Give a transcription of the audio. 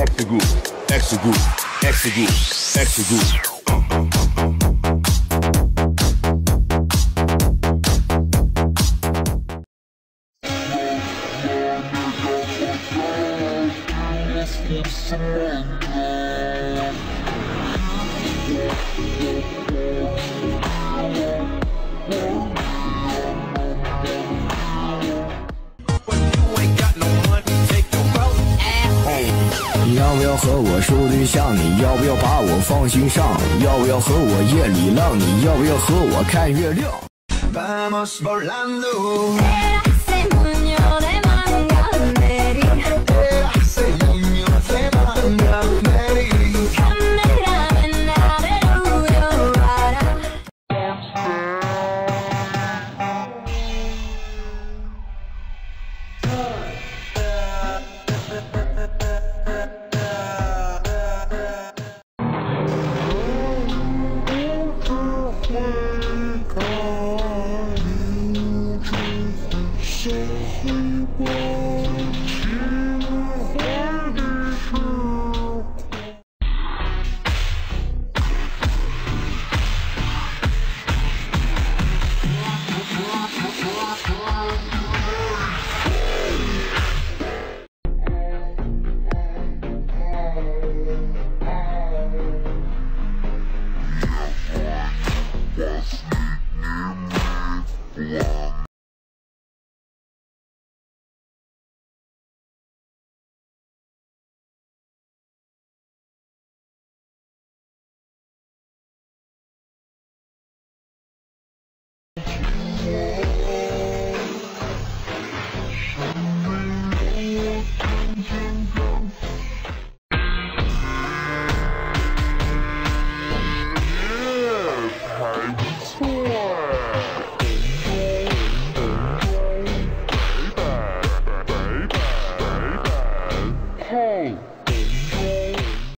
Exegoo, Exegoo, Exegoo, Exegoo. Broke ass home. 你要不要和我处对象？你要不要把我放心上？要不要和我夜里浪？你要不要和我看月亮？Yes.